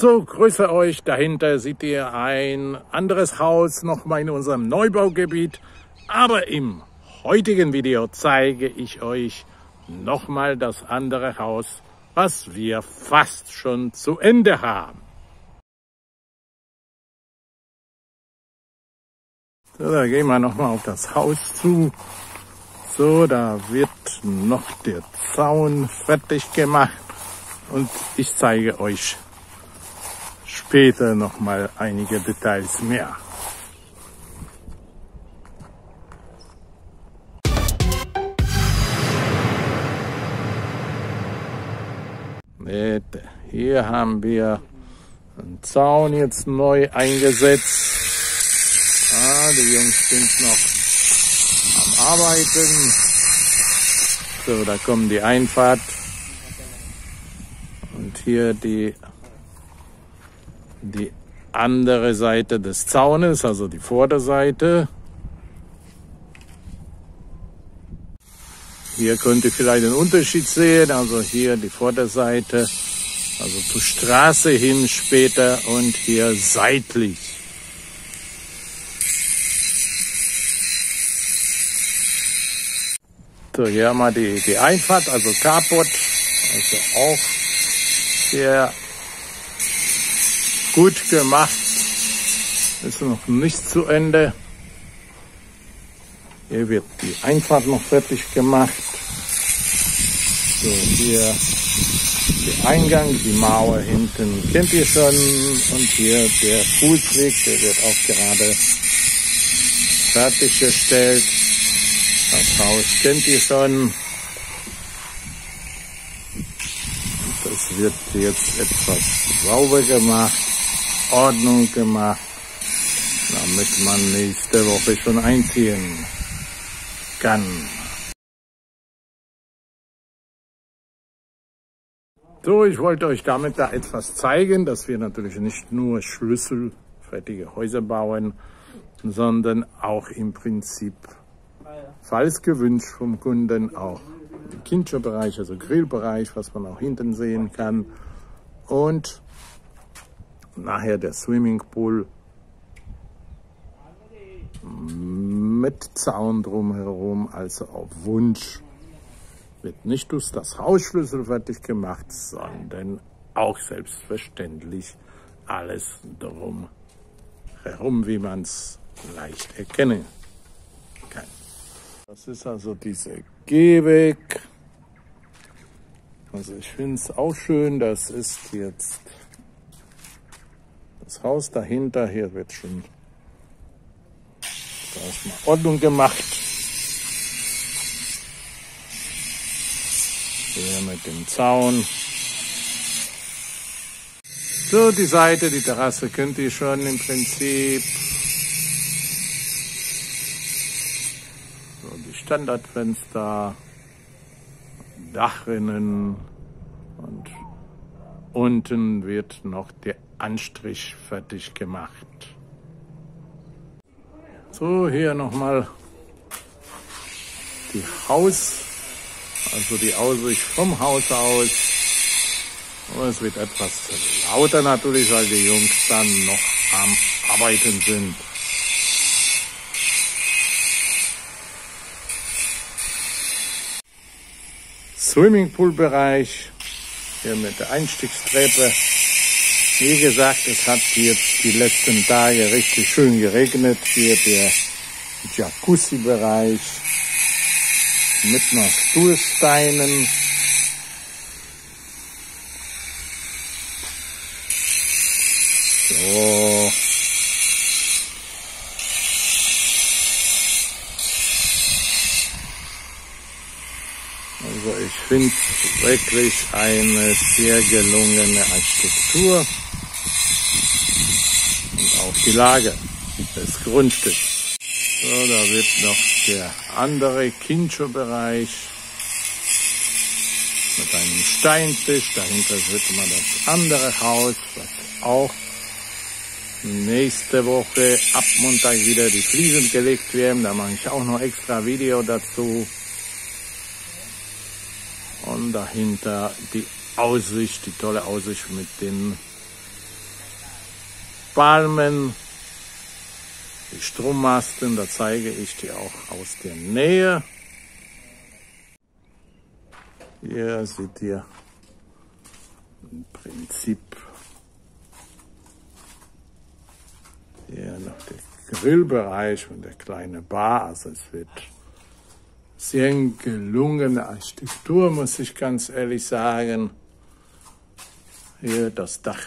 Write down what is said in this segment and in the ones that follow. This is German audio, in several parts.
So, grüße euch. Dahinter seht ihr ein anderes Haus nochmal in unserem Neubaugebiet. Aber im heutigen Video zeige ich euch nochmal das andere Haus, was wir fast schon zu Ende haben. So, da gehen wir nochmal auf das Haus zu. So, da wird noch der Zaun fertig gemacht und ich zeige euch später noch mal einige Details mehr. Hier haben wir einen Zaun jetzt neu eingesetzt. Ah, die Jungs sind noch am Arbeiten. So, da kommen die Einfahrt. Und hier die die andere Seite des Zaunes, also die Vorderseite. Hier könnt ihr vielleicht einen Unterschied sehen, also hier die Vorderseite, also zur Straße hin später und hier seitlich. So, hier haben wir die, die Einfahrt, also Carport, also auch sehr gut gemacht. Ist noch nicht zu Ende. Hier wird die Einfahrt noch fertig gemacht. So, hier der Eingang, die Mauer hinten kennt ihr schon. Und hier der Fußweg, der wird auch gerade fertiggestellt. Das Haus kennt ihr schon. Das wird jetzt etwas sauber gemacht. Ordnung gemacht, damit man nächste Woche schon einziehen kann. So, ich wollte euch damit da etwas zeigen, dass wir natürlich nicht nur schlüsselfertige Häuser bauen, sondern auch im Prinzip, falls gewünscht vom Kunden, auch im Kindschuhbereich, also Grillbereich, was man auch hinten sehen kann. Und nachher der Swimmingpool mit Zaun drumherum, also auf Wunsch. Wird nicht durch das Hausschlüssel fertig gemacht, sondern auch selbstverständlich alles drum herum, wie man es leicht erkennen kann. Das ist also dieser Gehweg. Also ich finde es auch schön, das ist jetzt das Haus dahinter, hier wird schon erstmal Ordnung gemacht. Hier mit dem Zaun. So, die Seite, die Terrasse könnt ihr schon im Prinzip. So, die Standardfenster, Dachrinnen und unten wird noch der Anstrich fertig gemacht. So, hier nochmal die Haus, also die Aussicht vom Haus aus. Und es wird etwas lauter natürlich, weil die Jungs dann noch am Arbeiten sind. Swimmingpool-Bereich, hier mit der Einstiegstreppe. Wie gesagt, es hat jetzt die letzten Tage richtig schön geregnet. Hier der Jacuzzi-Bereich mit noch Stuhlsteinen. So. Also ich finde wirklich eine sehr gelungene Architektur die Lage des Grundstücks. So, da wird noch der andere Kincho-Bereich mit einem Steintisch. Dahinter wird immer das andere Haus, was auch nächste Woche ab Montag wieder die Fliesen gelegt werden. Da mache ich auch noch extra Video dazu. Und dahinter die Aussicht, die tolle Aussicht mit den Palmen, die Strommasten, da zeige ich dir auch aus der Nähe. Hier seht ihr im Prinzip hier noch der Grillbereich und der kleine Bar. Also es wird sehr gelungene Architektur, muss ich ganz ehrlich sagen. Hier das Dach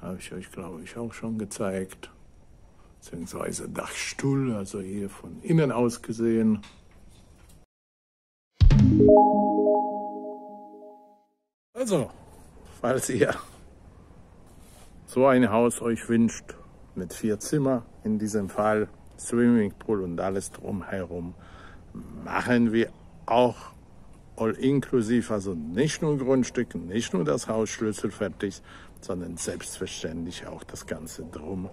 habe ich euch, glaube ich, auch schon gezeigt. Beziehungsweise Dachstuhl, also hier von innen aus gesehen. Also, falls ihr so ein Haus euch wünscht, mit vier Zimmer in diesem Fall, Swimmingpool und alles drumherum, machen wir auch all inklusiv, also nicht nur Grundstück, nicht nur das Hausschlüssel fertig, sondern selbstverständlich auch das Ganze drumherum.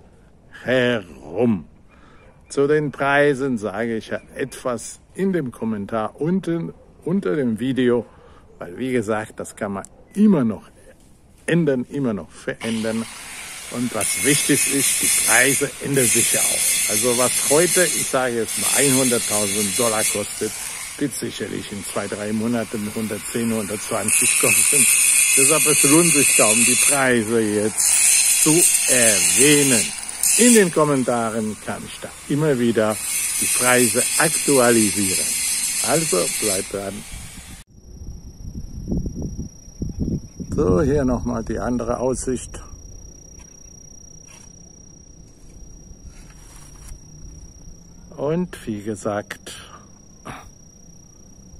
Zu den Preisen sage ich ja etwas in dem Kommentar unten unter dem Video, weil wie gesagt, das kann man immer noch ändern, immer noch verändern. Und was wichtig ist, die Preise ändern sich ja auch. Also was heute, ich sage jetzt mal 100.000 Dollar kostet, wird sicherlich in zwei, drei Monaten 110, 120 kosten. Deshalb es lohnt sich kaum, die Preise jetzt zu erwähnen. In den Kommentaren kann ich da immer wieder die Preise aktualisieren. Also bleibt dran. So, hier nochmal die andere Aussicht. Und wie gesagt,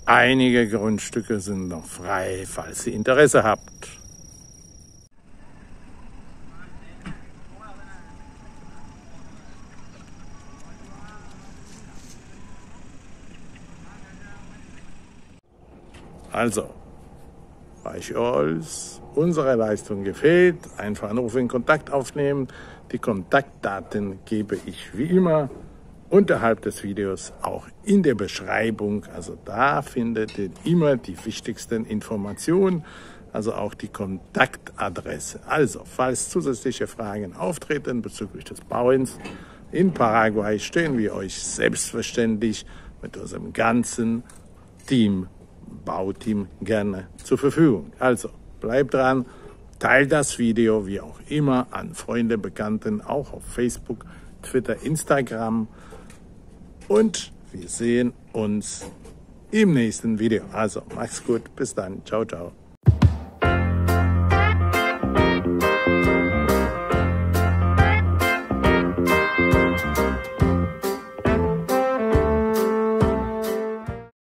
einige Grundstücke sind noch frei, falls ihr Interesse habt. Also, euch alles unsere Leistung gefällt, einfach anrufen, in Kontakt aufnehmen. Die Kontaktdaten gebe ich wie immer unterhalb des Videos auch in der Beschreibung. Also da findet ihr immer die wichtigsten Informationen, also auch die Kontaktadresse. Also, falls zusätzliche Fragen auftreten bezüglich des Bauens in Paraguay, stehen wir euch selbstverständlich mit unserem ganzen Team Bauteam gerne zur Verfügung. Also bleibt dran, teilt das Video wie auch immer an Freunde, Bekannten, auch auf Facebook, Twitter, Instagram und wir sehen uns im nächsten Video. Also macht's gut, bis dann, ciao, ciao.